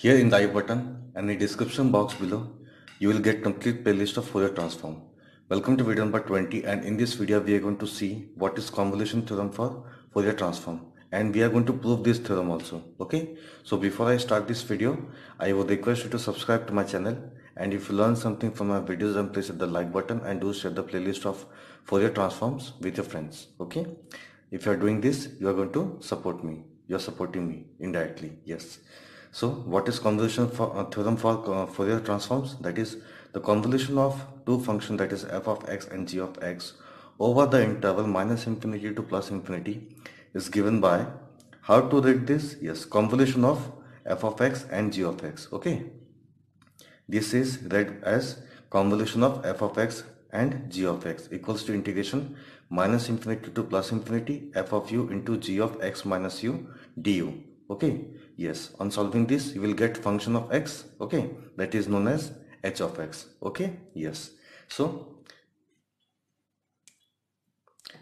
Here in the i button and in the description box below, you will get complete playlist of Fourier transform. Welcome to video number 20 and in this video we are going to see what is convolution theorem for Fourier transform. And we are going to prove this theorem also okay? So before I start this video I would request you to subscribe to my channel. And if you learn something from my videos then please hit the like button and do share the playlist of Fourier transforms with your friends okay? If you are doing this you are going to support me. You are supporting me indirectly yes so what is convolution for uh, theorem for uh, Fourier transforms? That is the convolution of two functions that is f of x and g of x over the interval minus infinity to plus infinity is given by how to read this? Yes convolution of f of x and g of x okay? This is read as convolution of f of x and g of x equals to integration minus infinity to plus infinity f of u into g of x minus u du okay yes on solving this you will get function of x okay that is known as h of x okay yes so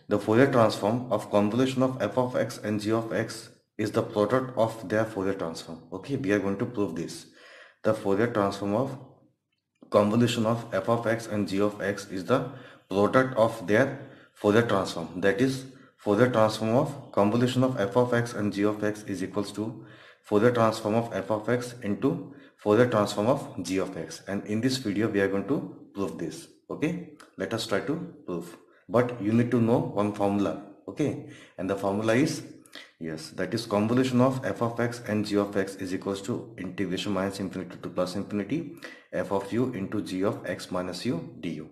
the Fourier transform of convolution of f of x and g of x is the product of their Fourier transform. Okay, we are going to prove this. The Fourier transform of convolution of f of x and g of x is the product of their Fourier transform. That is Fourier transform of convolution of f of x and g of x is equals to Fourier transform of f of x into Fourier transform of g of x. And in this video we are going to prove this. Okay, let us try to prove. But you need to know one formula. Okay? And the formula is yes that is convolution of f of x and g of x is equals to integration minus infinity to plus infinity f of u into g of x minus u du.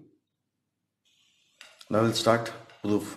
Now we'll start proof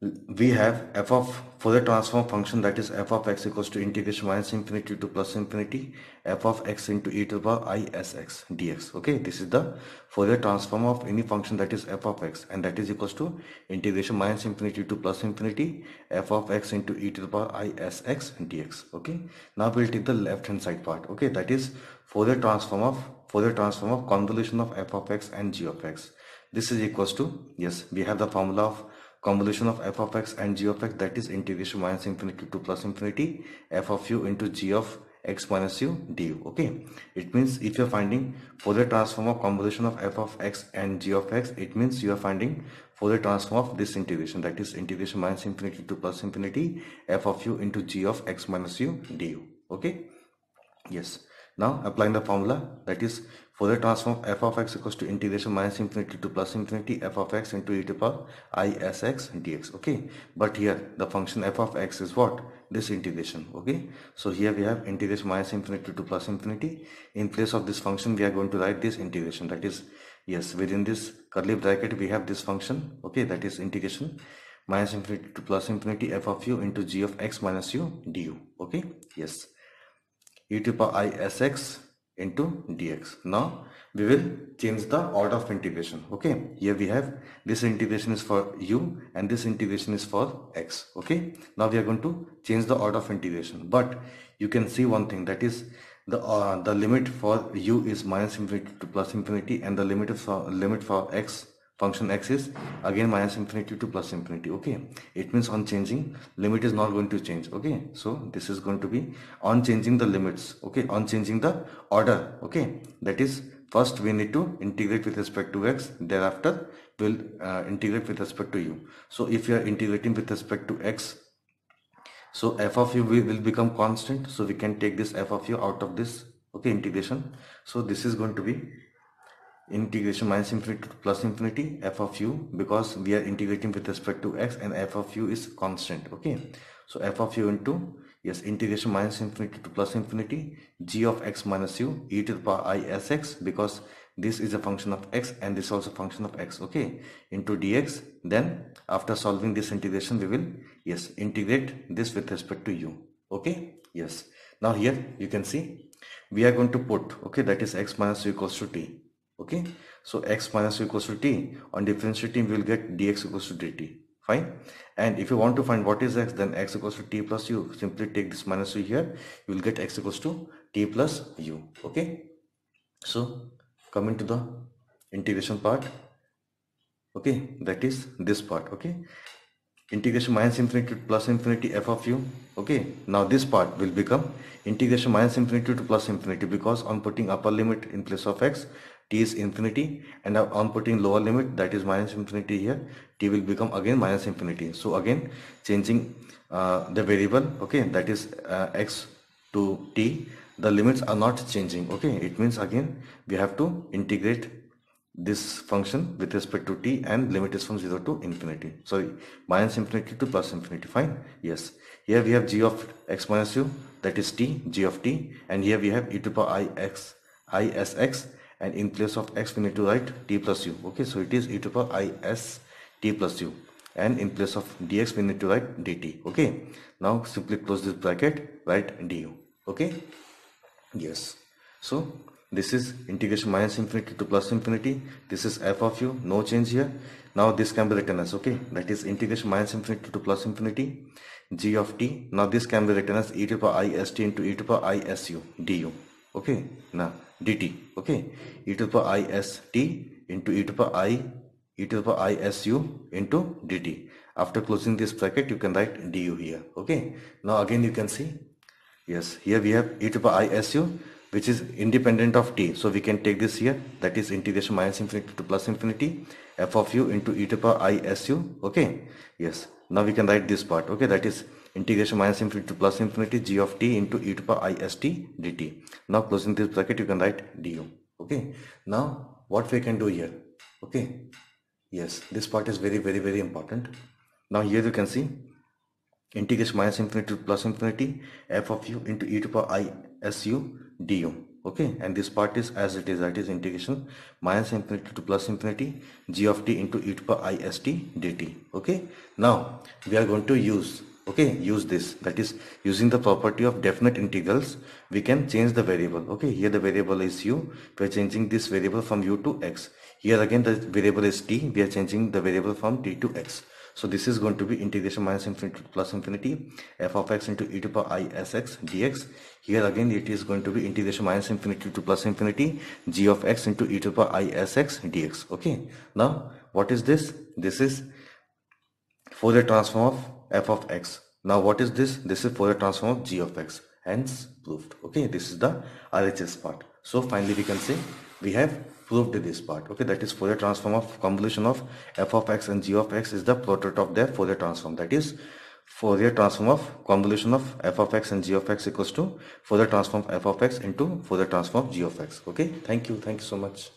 we have f of Fourier transform function that is f of x equals to integration minus infinity to plus infinity f of x into e to the power i s x dx. Okay this is the Fourier transform of any function that is f of x and that is equals to integration minus infinity to plus infinity f of x into e to the power i s x dx. Okay now we'll take the left hand side part. Okay that is Fourier transform of Fourier transform of convolution of f of x and g of x. This is equals to yes we have the formula of convolution of f of x and g of x that is integration minus infinity to plus infinity f of u into g of x minus u du okay? It means if you're finding Fourier transform of convolution of f of x and g of x it means you are finding Fourier transform of this integration that is integration minus infinity to plus infinity f of u into g of x minus u du okay? Yes now applying the formula that is Fourier transform f of x equals to integration minus infinity to plus infinity f of x into e to the power i s x dx okay? But here the function f of x is what? This integration okay? So here we have integration minus infinity to plus infinity. In place of this function we are going to write this integration that is yes within this curly bracket we have this function okay? That is integration minus infinity to plus infinity f of u into g of x minus u du okay? Yes e to the power i s x into dx now we will change the order of integration okay? Here we have this integration is for u and this integration is for x okay? Now we are going to change the order of integration. But you can see one thing that is the uh, the limit for u is minus infinity to plus infinity and the limit for limit for x function x is again minus infinity to plus infinity okay? It means on changing limit is not going to change okay? So this is going to be on changing the limits okay? On changing the order okay? That is first we need to integrate with respect to x thereafter we'll uh, integrate with respect to u. So if you are integrating with respect to x so f of u will, will become constant so we can take this f of u out of this okay integration. So this is going to be integration minus infinity to plus infinity f of u because we are integrating with respect to x and f of u is constant okay? So f of u into yes integration minus infinity to plus infinity g of x minus u e to the power i s x because this is a function of x and this is also function of x okay? Into dx then after solving this integration we will yes integrate this with respect to u okay? Yes. Now here you can see we are going to put okay that is x minus u equals to t okay? So x minus equals to t. On differentiating we will get dx equals to dt fine? And if you want to find what is x then x equals to t plus u. Simply take this minus u here. You will get x equals to t plus u. Okay? So coming to the integration part. Okay? That is this part. Okay? Integration minus infinity to plus infinity f of u. Okay? Now this part will become integration minus infinity to plus infinity because on putting upper limit in place of x t is infinity and on putting lower limit that is minus infinity here. T will become again minus infinity. So again changing uh, the variable okay that is uh, x to t the limits are not changing okay. It means again we have to integrate this function with respect to t and limit is from 0 to infinity. Sorry minus infinity to plus infinity fine? Yes. Here we have g of x minus u that is t g of t and here we have e to the power i x i s x and in place of x we need to write t plus u. Okay so it is e to the power i s t plus u. And in place of dx we need to write dt. Okay now simply close this bracket write du. Okay yes. So this is integration minus infinity to plus infinity. This is f of u no change here. Now this can be written as okay that is integration minus infinity to plus infinity g of t. Now this can be written as e to the power i s t into e to the power i s u du okay now dt okay? E to the power i s t into e to the power i e to the power i s u into dt after closing this bracket you can write du here okay? Now again you can see yes here we have e to the power i s u which is independent of t. So we can take this here that is integration minus infinity to plus infinity f of u into e to the power i s u okay? Yes now we can write this part okay? That is integration minus infinity to plus infinity g of t into e to the power i s t dt. Now closing this bracket you can write du okay. Now what we can do here? Okay. Yes this part is very very very important. Now here you can see integration minus infinity to plus infinity f of u into e to the power i s u du okay. And this part is as it is that is integration minus infinity to plus infinity g of t into e to the power i s t dt. Okay. Now we are going to use okay use this that is using the property of definite integrals we can change the variable okay here the variable is u we are changing this variable from u to x here again the variable is t we are changing the variable from t to x so this is going to be integration minus infinity to plus infinity f of x into e to the power i s x dx. Here again it is going to be integration minus infinity to plus infinity g of x into e to the power i s x dx. Okay. Now what is this? This is Fourier transform of f of x. Now what is this? This is Fourier transform of g of x. Hence proved. Okay. This is the RHS part. So finally we can say we have proved this part okay that is Fourier transform of convolution of f of x and g of x is the product of their Fourier transform that is Fourier transform of convolution of f of x and g of x equals to Fourier transform of f of x into Fourier transform of g of x okay thank you thank you so much